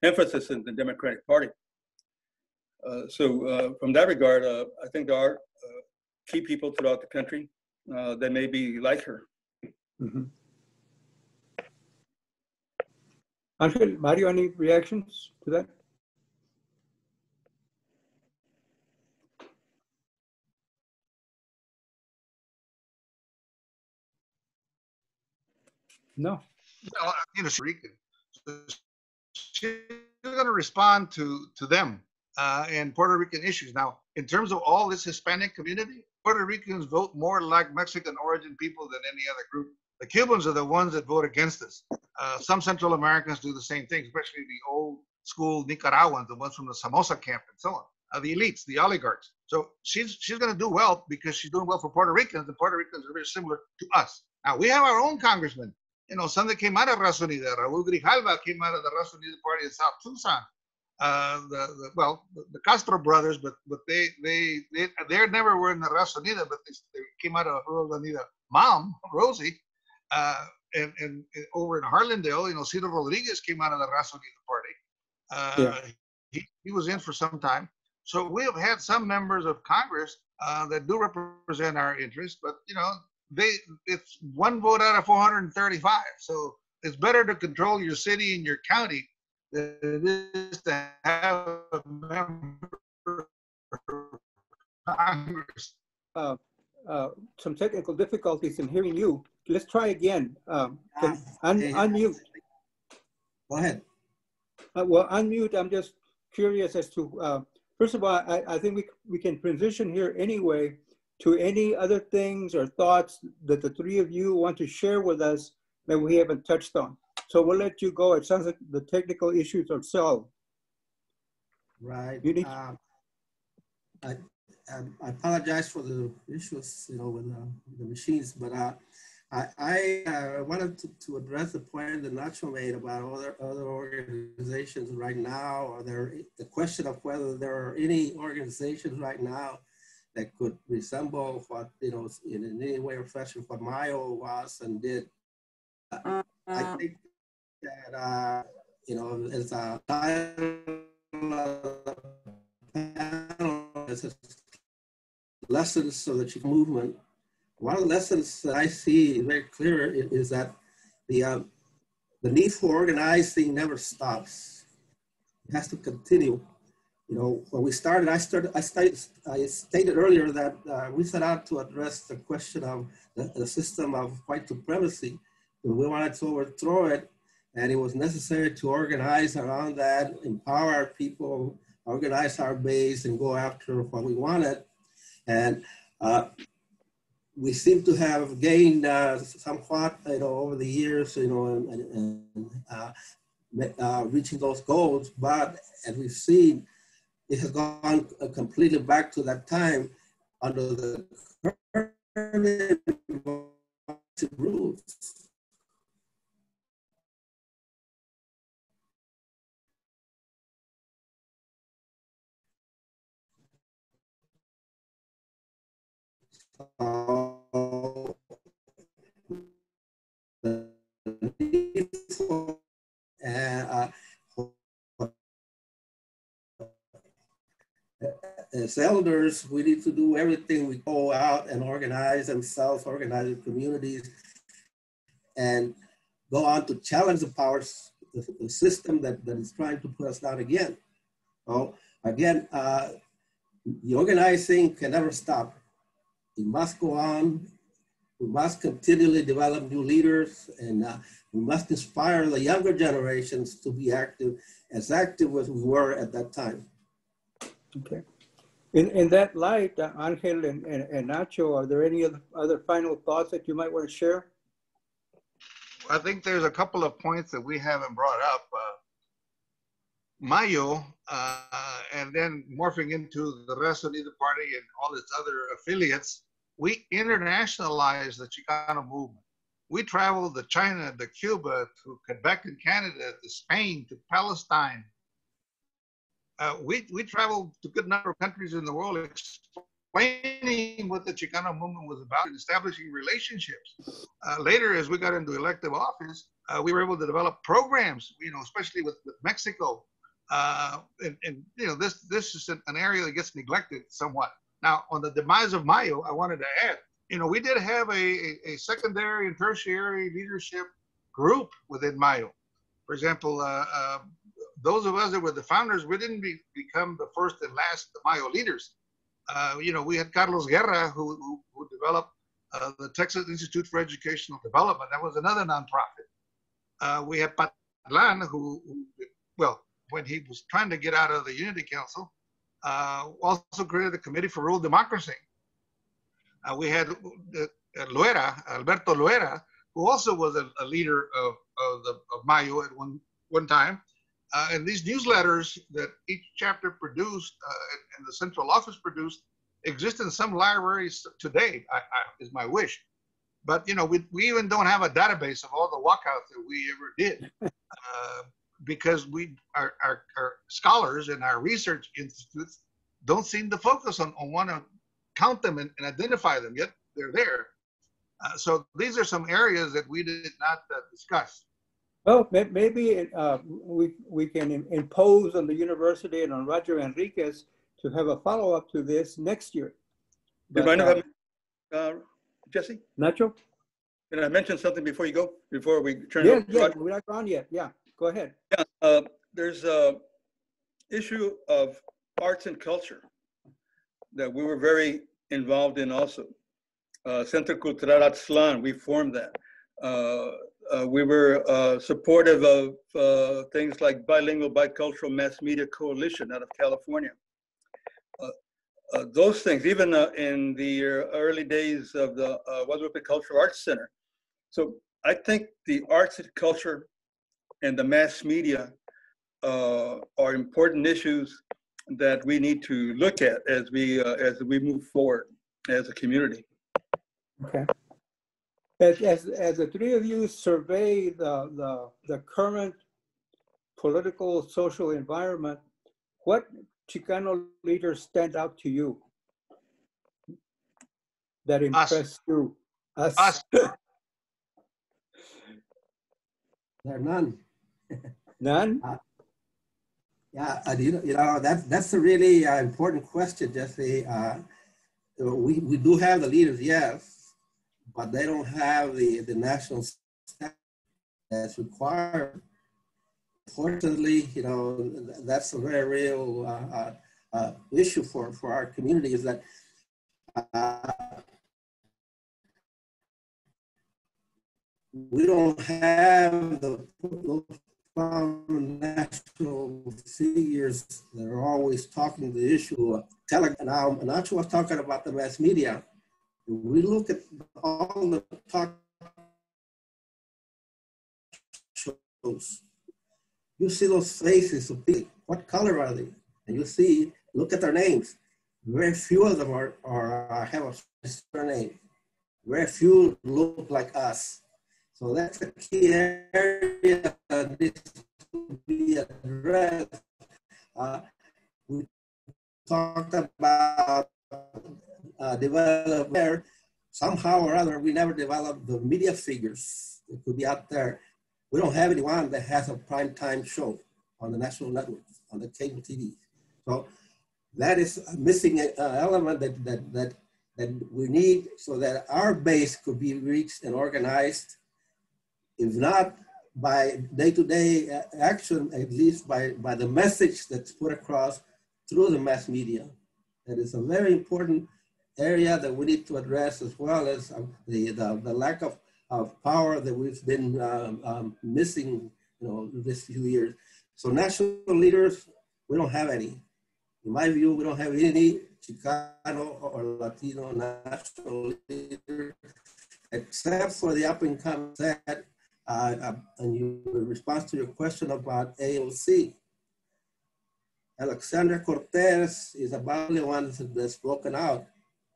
emphasis in the Democratic Party. Uh, so uh, from that regard, uh, I think there are key people throughout the country that may be like her. Mm-hmm. Angel, Mario, any reactions to that? No. No, you know, Rican. She's going to respond to to them uh, and Puerto Rican issues. Now, in terms of all this Hispanic community, Puerto Ricans vote more like Mexican origin people than any other group. The Cubans are the ones that vote against us. Uh, some Central Americans do the same thing, especially the old school Nicaraguans, the ones from the Somoza camp and so on, uh, the elites, the oligarchs. So she's she's going to do well because she's doing well for Puerto Ricans. and Puerto Ricans are very similar to us. Now we have our own congressman. You know, some that came out of Raza Unida. Raul Grijalva came out of the Raza Unida party in South Tucson uh, the, the, well the, the, Castro brothers, but but they they they they never were in the Raza Unida, but they, they came out of Raza Unida. Mom Rosie, uh, and, and, and over in Harlandale, you know, Ciro Rodriguez came out of the Raza Unida party. Uh, yeah. he, he was in for some time. So we have had some members of Congress uh, that do represent our interests, but you know, they it's one vote out of 435. So it's better to control your city and your county it is to have a member of Congress. Uh, uh, some technical difficulties in hearing you. Let's try again. Um, ah, un unmute. Go ahead. Uh, well, unmute. I'm just curious as to, uh, first of all, I, I think we, we can transition here anyway to any other things or thoughts that the three of you want to share with us that we haven't touched on. So we'll let you go. It sounds like the technical issues are solved. Right. You need um, I, I apologize for the issues, you know, with uh, the machines, but uh, I, I uh, wanted to, to, address the point that Nacho made about other other organizations right now, or there the question of whether there are any organizations right now that could resemble what you know in, in any way or fashion what Mayo was and did. I uh, think that uh, you know it's a lessons of the Chicano movement. One of the lessons that I see very clear is that the uh, the need for organizing never stops. It has to continue. You know, when we started, I started. I, stated, I stated earlier that uh, we set out to address the question of the, the system of white supremacy. We wanted to overthrow it and it was necessary to organize around that, empower our people, organize our base, and go after what we wanted. And uh, we seem to have gained uh, somewhat, you know, over the years, you know, and, and uh, uh reaching those goals. But as we've seen, it has gone completely back to that time under the as elders, we need to do everything. We go out and organize themselves, organize communities, and go on to challenge the powers, the system that, that is trying to put us down again. So again, uh, the organizing can never stop. It must go on. We must continually develop new leaders and uh, we must inspire the younger generations to be active, as active as we were at that time. Okay. In, in that light, uh, Angel and, and, and, Nacho, are there any other, other final thoughts that you might want to share? I think there's a couple of points that we haven't brought up. Uh, Mayo, uh, and then morphing into the Raza Unida Party and all its other affiliates, we internationalized the Chicano movement. We traveled to China, to Cuba, to Quebec and Canada, to Spain, to Palestine. Uh, we, we traveled to a good number of countries in the world explaining what the Chicano movement was about and establishing relationships. Uh, later, as we got into elective office, uh, we were able to develop programs, you know, especially with, with Mexico. Uh, and, and, you know, this, this is an area that gets neglected somewhat. Now, on the demise of Mayo, I wanted to add, you know, we did have a, a, a secondary and tertiary leadership group within Mayo. For example, uh, uh, those of us that were the founders, we didn't be, become the first and last Mayo leaders. Uh, you know, we had Carlos Guerra, who, who, who developed uh, the Texas Institute for Educational Development. That was another nonprofit. Uh, we had Patlan, who, who, well, when he was trying to get out of the Unity Council, uh, also created the Committee for Rural Democracy. Uh, we had uh, Loera, Alberto Loera, who also was a, a leader of, of, the, of Mayo at one, one time. Uh, and these newsletters that each chapter produced uh, and the central office produced exist in some libraries today, I, I, is my wish. But, you know, we, we even don't have a database of all the walkouts that we ever did. Uh, because we our, our, our, scholars and our research institutes don't seem to focus on, on want to count them and, and, identify them yet they're there. Uh, so these are some areas that we did not uh, discuss. Well maybe uh, we, we can impose on the university and on roger enriquez to have a follow-up to this next year. But, you mind uh, jesse? Nacho? Can i mention something before you go before we turn yeah, yeah we're not gone yet yeah Go ahead. Yeah, uh, there's a issue of arts and culture that we were very involved in also. Uh, Centro Cultural Aztlán, we formed that. Uh, uh, we were uh, supportive of uh, things like Bilingual Bicultural Mass Media Coalition out of California. Those things, even in the early days of the Guadalupe Cultural Arts Center. So I think the arts and culture and the mass media uh, are important issues that we need to look at as we uh, as we move forward as a community. Okay. As, as, as the three of you survey the, the, the current political social environment, what Chicano leaders stand out to you that impress Us. you? Us. Us. there are none. None? Uh, yeah, uh, you, know, you know, that, that's a really uh, important question, Jesse. Uh, we, we do have the leaders, yes, but they don't have the, the national staff that's required. Fortunately, you know, that's a very real uh, uh, issue for, for our community is that we don't have the from national figures that are always talking the issue of tele- now Nacho was talking about the mass media. We look at all the talk shows. You see those faces of people. What color are they? And you see, look at their names. Very few of them are, are have a surname. Very few look like us. So that's a key area that needs to be addressed. Uh, we talked about uh, develop somehow or other we never developed the media figures that could be out there. We don't have anyone that has a prime time show on the national networks, on the cable TV. So that is a missing uh, element that, that, that, that we need so that our base could be reached and organized, if not by day-to-day -day action, at least by, by the message that's put across through the mass media. That is a very important area that we need to address as well as um, the, the, the, lack of, of power that we've been um, um, missing you know, this few years. So national leaders, we don't have any. In my view, we don't have any Chicano or Latino national leaders, except for the up and coming set, uh, uh, and your response to your question about AOC. Alexandria Cortez is about the one that's broken out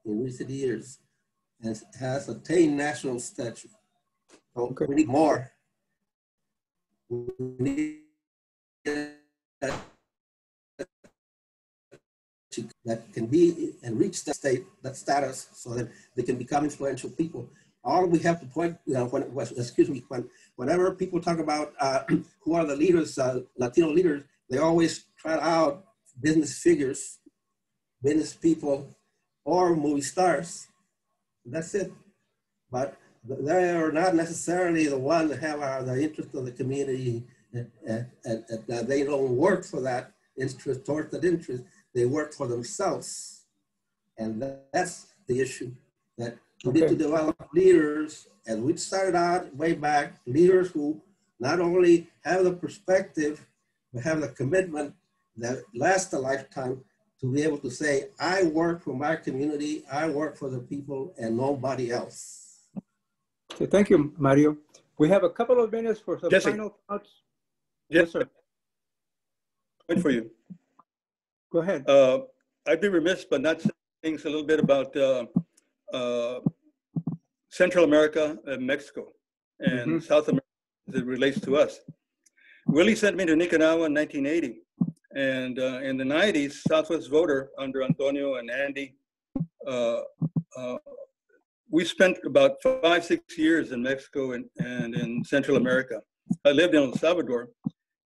in recent years and has attained national stature. So okay. we need more. We need that can be and reach that state, that status, so that they can become influential people. All we have to point, you know, when, excuse me, when, whenever people talk about uh, who are the leaders, uh, Latino leaders, they always try out business figures, business people, or movie stars. That's it. But they are not necessarily the ones that have uh, the interest of the community, and, and, and, they don't work for that interest, towards that interest they work for themselves. And that's the issue that we okay. need to develop leaders, and we started out way back, leaders who not only have the perspective, but have the commitment that lasts a lifetime to be able to say, I work for my community, I work for the people, and nobody else. Okay, thank you, Mario. We have a couple of minutes for some Jesse. final thoughts. Yes, yes sir. Wait for you. Go ahead. Uh, I'd be remiss but not saying a little bit about uh, uh, Central America and Mexico and mm -hmm. South America as it relates to us. Willie sent me to Nicaragua in 1980. And uh, in the 90s, Southwest Voter under Antonio and Andy, uh, uh, we spent about five, six years in Mexico and, and in Central America. I lived in El Salvador,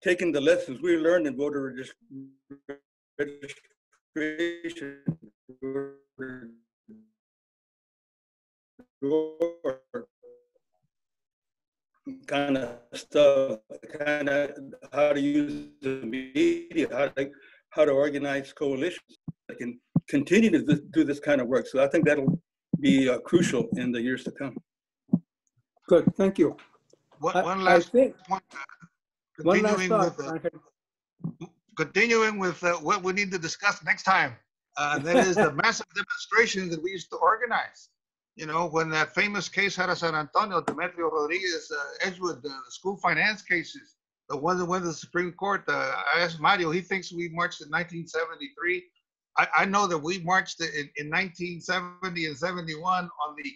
taking the lessons we learned in voter registration kind of stuff, kind of how to use the media, how to, how to organize coalitions that can continue to do this kind of work. So I think that'll be uh, crucial in the years to come. Good, thank you. One, one last think, point. Uh, one last thought. With, continuing with uh, what we need to discuss next time. Uh, that is the massive demonstration that we used to organize. You know, when that famous case out of San Antonio, Demetrio Rodriguez, uh, Edgewood, the school finance cases, the ones that went to the Supreme Court. Uh, I asked Mario, he thinks we marched in 1973. I, I know that we marched in, in 1970 and 71 on the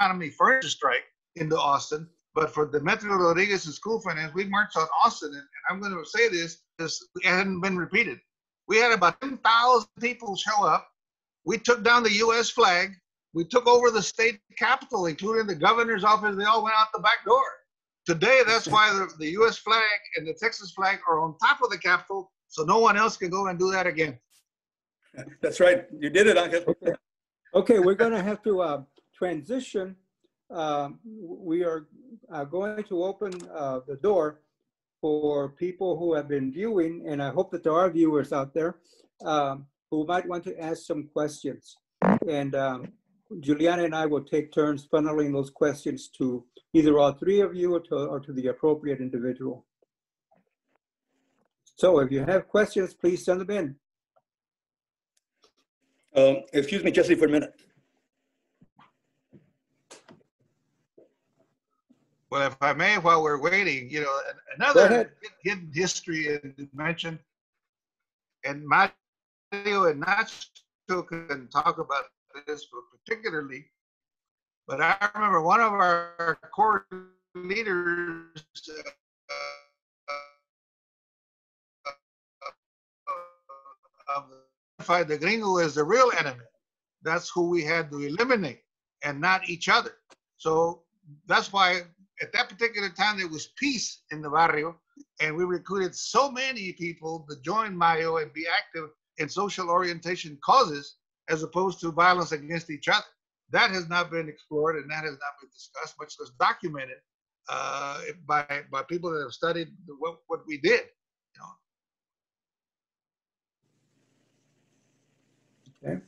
economy furniture strike into Austin. But for Demetrio Rodriguez and school finance, we marched on Austin. And, and I'm going to say this it hadn't been repeated. We had about 10,000 people show up. We took down the U.S. flag. We took over the state capitol, including the governor's office. They all went out the back door. Today, that's why the, the U.S. flag and the Texas flag are on top of the capitol, so no one else can go and do that again. That's right. You did it, Angel. Okay, okay we're going to have to uh, transition. Uh, we are uh, going to open uh, the door for people who have been viewing, and I hope that there are viewers out there um, who might want to ask some questions. And um, Juliana and I will take turns funneling those questions to either all three of you or to, or to the appropriate individual. So if you have questions, please send them in. Um, excuse me, Jesse, for a minute. Well, if I may, while we're waiting, you know, another hidden history and mention, and Mario and Nacho can talk about this book particularly, but I remember one of our core leaders uh, uh, the gringo as the real enemy. That's who we had to eliminate and not each other. So that's why at that particular time there was peace in the barrio and we recruited so many people to join Mayo and be active in social orientation causes as opposed to violence against each other. That has not been explored and that has not been discussed, much less documented uh, by by people that have studied what, what we did. You know. Okay.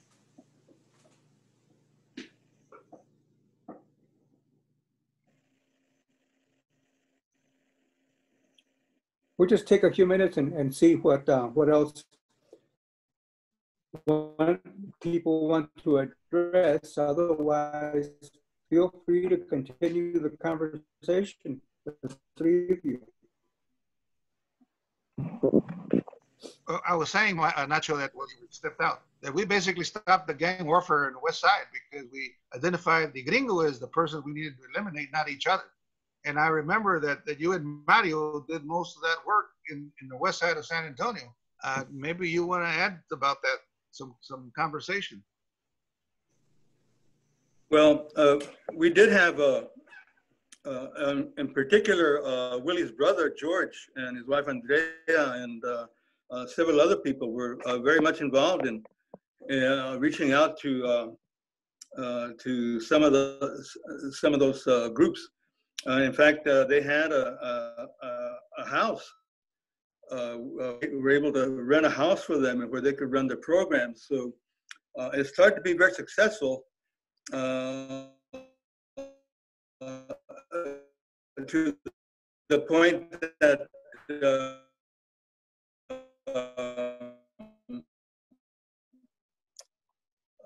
We'll just take a few minutes and, and see what, uh, what else want- people want to address. Otherwise, feel free to continue the conversation the three of you. I was saying, uh, Nacho, that well, you stepped out, that we basically stopped the gang warfare in the West Side because we identified the gringo as the person we needed to eliminate, not each other. And I remember that, that you and Mario did most of that work in, in the West Side of San Antonio. Uh, maybe you want to add about that, some, some conversation. Well, uh, we did have, uh, uh, um, in particular, uh, Willie's brother, George, and his wife, Andrea, and uh, uh, several other people were very much involved in reaching out to to some of the some of those groups. In fact, they had a, a, a- a house. Uh, uh, we were able to rent a house for them and where they could run their programs. So uh, it started to be very successful uh, uh, to the point that uh,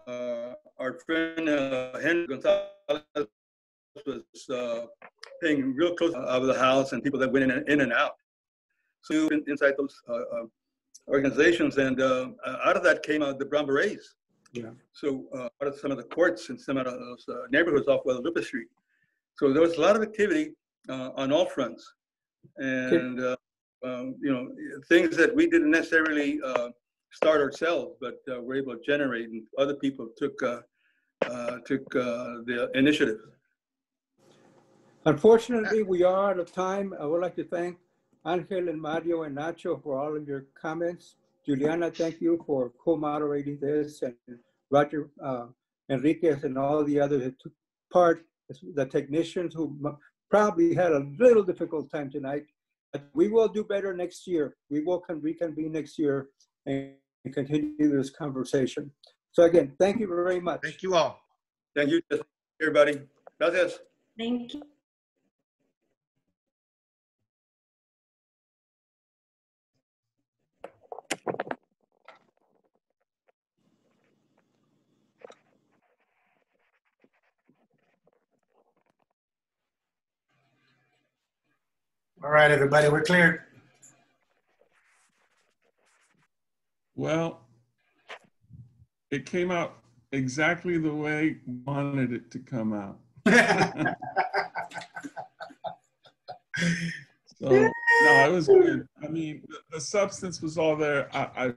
uh, our friend uh, Henry Gonzalez was uh, paying real close out of the house and people that went in and out. So in- inside those uh, uh, organizations, and uh, out of that came out the Brown Berets. Yeah. So uh, out of some of the courts and some of those uh, neighborhoods off Guadalupe Street. So there was a lot of activity uh, on all fronts, and uh, um, you know things that we didn't necessarily uh, start ourselves, but uh, were able to generate, and other people took uh, uh, took uh, the initiative. Unfortunately, we are out of time. I would like to thank Angel and Mario and Nacho for all of your comments. Juliana, thank you for co-moderating this and Roger uh, Enriquez and all the others who took part, the technicians who probably had a little difficult time tonight. But we will do better next year. We will con- reconvene next year and continue this conversation. So again, thank you very much. Thank you all. Thank you, everybody. Gracias. Thank you. All right, everybody, we're cleared. Well, it came out exactly the way we wanted it to come out. So, no, it was good. I mean, the, the substance was all there. I,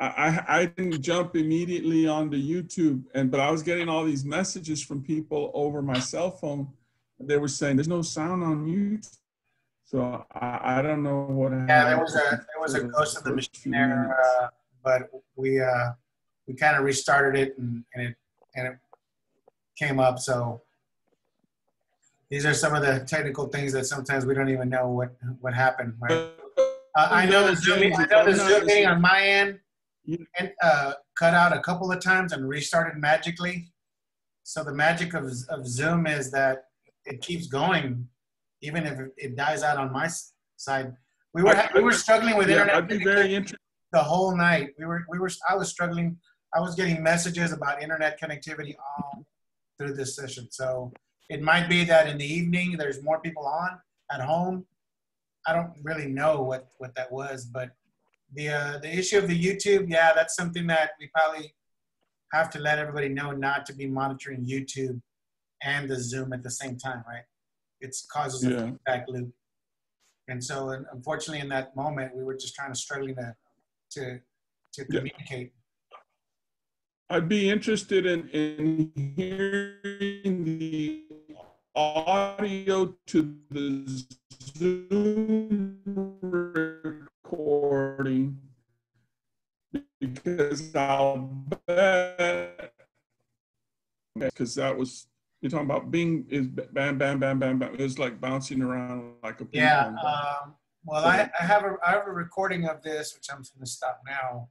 I, I, I didn't jump immediately onto YouTube, and but I was getting all these messages from people over my cell phone. They were saying there's no sound on YouTube, so I, I don't know what. Yeah, there was a, happened there was a ghost of the machine there, uh, but we, uh, we kind of restarted it and, and it, and it came up, so. These are some of the technical things that sometimes we don't even know what, what happened, right? Uh, I know the Zoom, I know the Zoom meeting on my end, and, uh, cut out a couple of times and restarted magically. So the magic of, of Zoom is that it keeps going, even if it dies out on my side. We were, we were struggling with Yeah, internet I'd be very interested. the whole night. We were, we were, I was struggling. I was getting messages about internet connectivity all through this session. So it might be that in the evening, there's more people on at home. I don't really know what, what that was, but the, uh, the issue of the YouTube, yeah, that's something that we probably have to let everybody know not to be monitoring YouTube and the Zoom at the same time, right? It causes a Yeah. feedback loop. And so un- unfortunately in that moment, we were just trying to struggling to, to, to Yeah. communicate. I'd be interested in, in hearing the audio to the Zoom recording because I'll bet because that was you're talking about being is bam bam bam bam bam. It was like bouncing around like a Yeah. Um, well, I, I have a I have a recording of this, which I'm going to stop now.